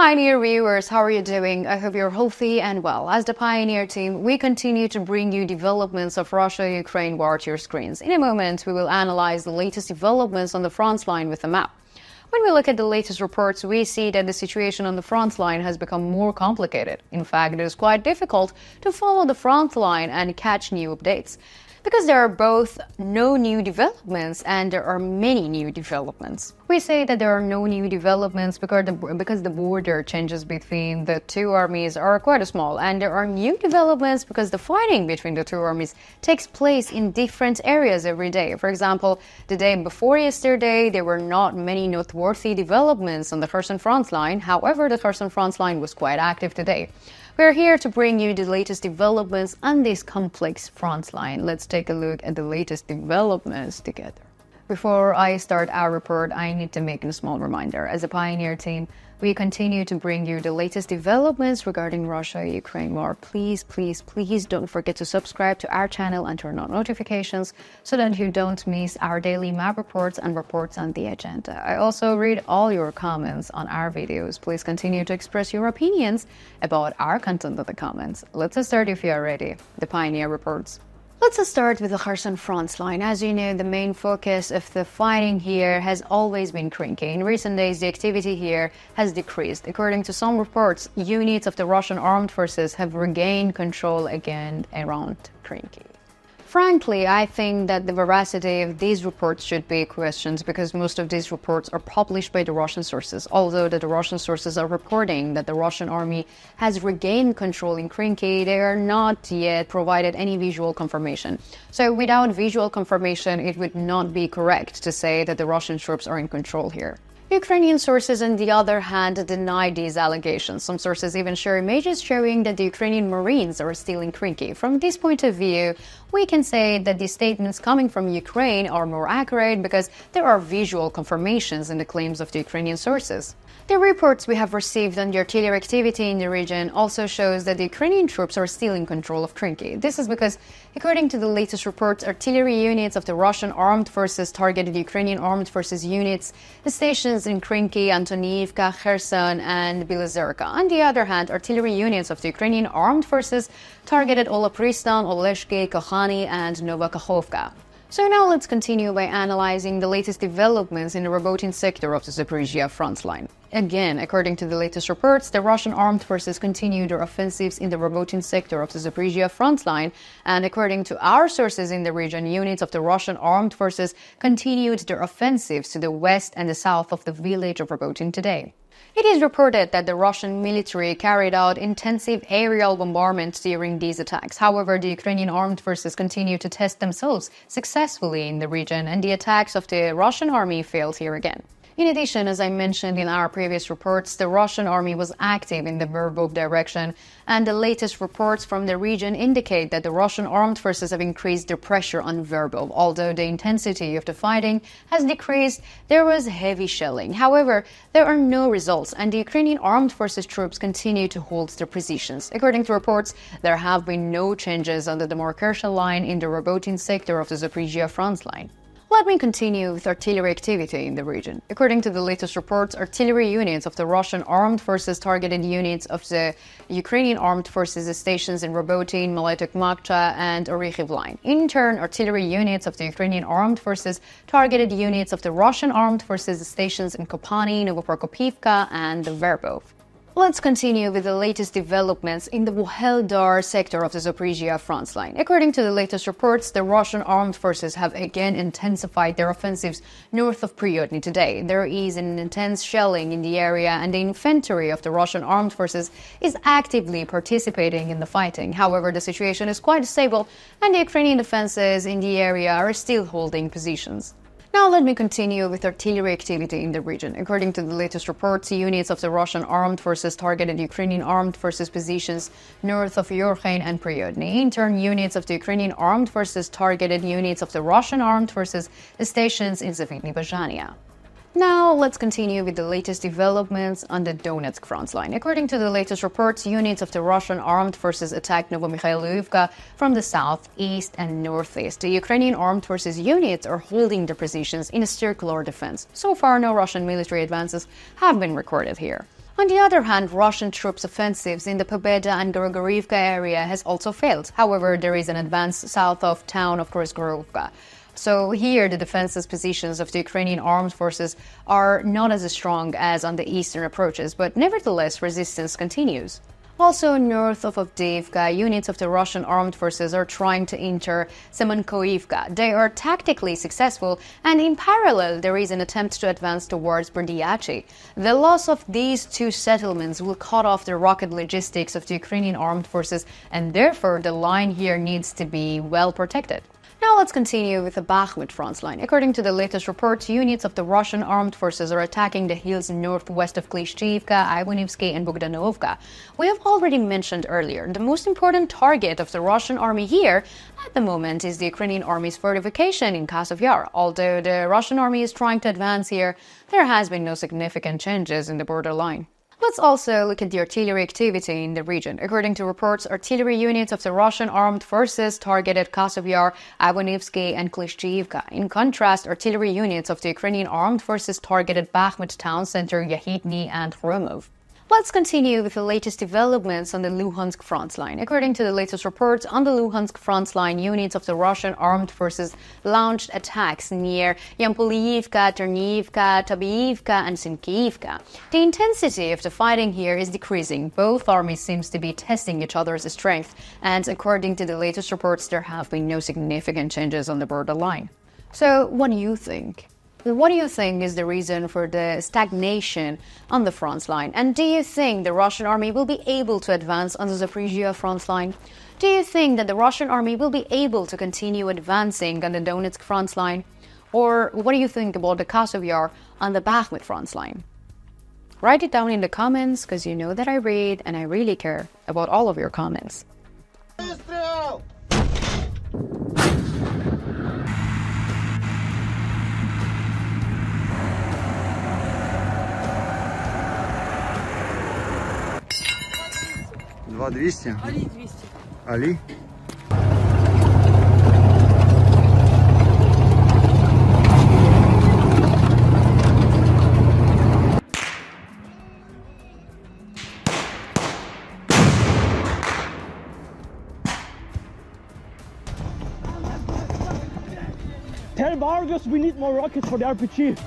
Pioneer viewers, how are you doing? I hope you're healthy and well. As the Pioneer team, we continue to bring you developments of Russia-Ukraine war to your screens. In a moment, we will analyze the latest developments on the front line with a map. When we look at the latest reports, we see that the situation on the front line has become more complicated. In fact, it is quite difficult to follow the front line and catch new updates because there are both no new developments and there are many new developments. We say that there are no new developments because the, because the border changes between the two armies are quite small, and there are new developments because the fighting between the two armies takes place in different areas every day. For example, the day before yesterday, there were not many noteworthy developments on the Kherson front line. However, the Kherson front line was quite active today. We're here to bring you the latest developments on this complex front line. Let's take a look at the latest developments together. Before I start our report, I need to make a small reminder. As a Pioneer team, we continue to bring you the latest developments regarding Russia-Ukraine war. Please, please, please don't forget to subscribe to our channel and turn on notifications so that you don't miss our daily map reports and reports on the agenda. I also read all your comments on our videos. Please continue to express your opinions about our content in the comments. Let's start if you are ready. The Pioneer reports. Let's start with the Kherson front line. As you know, the main focus of the fighting here has always been Krinky. In recent days, the activity here has decreased. According to some reports, units of the Russian armed forces have regained control again around Krinky. Frankly, I think that the veracity of these reports should be questioned because most of these reports are published by the Russian sources, although that the Russian sources are reporting that the Russian army has regained control in Krinky, they are not yet provided any visual confirmation. So without visual confirmation, it would not be correct to say that the Russian troops are in control here. Ukrainian sources, on the other hand, deny these allegations. Some sources even share images showing that the Ukrainian Marines are stealing in Krinky. From this point of view, we can say that the statements coming from Ukraine are more accurate because there are visual confirmations in the claims of the Ukrainian sources. The reports we have received on the artillery activity in the region also shows that the Ukrainian troops are still in control of Krinky. This is because, according to the latest reports, artillery units of the Russian armed forces targeted Ukrainian armed forces units, the stations in Krinky, Antoniivka, Kherson, and Bilozerka. On the other hand, artillery units of the Ukrainian armed forces targeted Olapristan, Oleshki, Kokhani, and Novokakhovka. So now let's continue by analyzing the latest developments in the Robotin sector of the Zaporizhia front line. Again, according to the latest reports, the Russian armed forces continue their offensives in the Robotin sector of the Zaporizhia front line, and according to our sources in the region, units of the Russian armed forces continued their offensives to the west and the south of the village of Robotin today. It is reported that the Russian military carried out intensive aerial bombardments during these attacks. However, the Ukrainian armed forces continue to test themselves successfully in the region, and the attacks of the Russian army failed here again. In addition, as I mentioned in our previous reports, the Russian army was active in the Verbov direction, and the latest reports from the region indicate that the Russian armed forces have increased their pressure on Verbov. Although the intensity of the fighting has decreased, there was heavy shelling. However, there are no results, and the Ukrainian armed forces troops continue to hold their positions. According to reports, there have been no changes on the demarcation line in the Robotin sector of the Zaporizhia front line. Let me continue with artillery activity in the region. According to the latest reports, artillery units of the Russian armed forces targeted units of the Ukrainian armed forces stations in Robotin, Mala Tokmachka, and Orikhiv line. In turn, artillery units of the Ukrainian armed forces targeted units of the Russian armed forces stations in Kopani, Novoprokopivka, and Verbov. Let's continue with the latest developments in the Vuhledar sector of the Zaporizhia front line. According to the latest reports, the Russian armed forces have again intensified their offensives north of Pryotny today. There is an intense shelling in the area, and the infantry of the Russian armed forces is actively participating in the fighting. However, the situation is quite stable, and the Ukrainian defenses in the area are still holding positions. Now let me continue with artillery activity in the region. According to the latest reports, units of the Russian armed forces targeted Ukrainian armed forces positions north of Urozhaine and Pryotny. In turn, units of the Ukrainian armed forces targeted units of the Russian armed forces stations in Zavitne Bazhannia. Now, let's continue with the latest developments on the Donetsk front line. According to the latest reports, units of the Russian armed forces attacked Novomikhailivka from the south, east, and northeast. The Ukrainian armed forces units are holding their positions in a circular defense. So far, no Russian military advances have been recorded here. On the other hand, Russian troops' offensives in the Pobeda and Gorogorivka area has also failed. However, there is an advance south of town of Gorogorivka. So here, the defensive positions of the Ukrainian armed forces are not as strong as on the eastern approaches, but nevertheless, resistance continues. Also, north of Avdiivka, units of the Russian armed forces are trying to enter Semenkoivka. They are tactically successful, and in parallel, there is an attempt to advance towards Berdyachi. The loss of these two settlements will cut off the rocket logistics of the Ukrainian armed forces, and therefore, the line here needs to be well protected. Let's continue with the Bakhmut front line. According to the latest reports, units of the Russian armed forces are attacking the hills northwest of Klishchiivka, Ivanivsky, and Bogdanovka. We have already mentioned earlier, the most important target of the Russian army here at the moment is the Ukrainian army's fortification in Chasiv Yar. Although the Russian army is trying to advance here, there has been no significant changes in the border line. Let's also look at the artillery activity in the region. According to reports, artillery units of the Russian armed forces targeted Chasiv Yar, Ivanivsky, and Klishchiivka. In contrast, artillery units of the Ukrainian armed forces targeted Bakhmut town center, Yahidny, and Hromov. Let's continue with the latest developments on the Luhansk front line. According to the latest reports, on the Luhansk front line, units of the Russian armed forces launched attacks near Yampoliivka, Terniivka, Tabiivka, and Sinkiivka. The intensity of the fighting here is decreasing. Both armies seem to be testing each other's strength, and according to the latest reports, there have been no significant changes on the border line. So, what do you think? What do you think is the reason for the stagnation on the front line? And do you think the Russian army will be able to advance on the Zaporizhia front line? Do you think that the Russian army will be able to continue advancing on the Donetsk front line? Or what do you think about the Kasov on the Bakhmut front line? Write it down in the comments because you know that I read and I really care about all of your comments. Два двести. Али 200. Али. Tell Vargas we need more rockets for the RPG.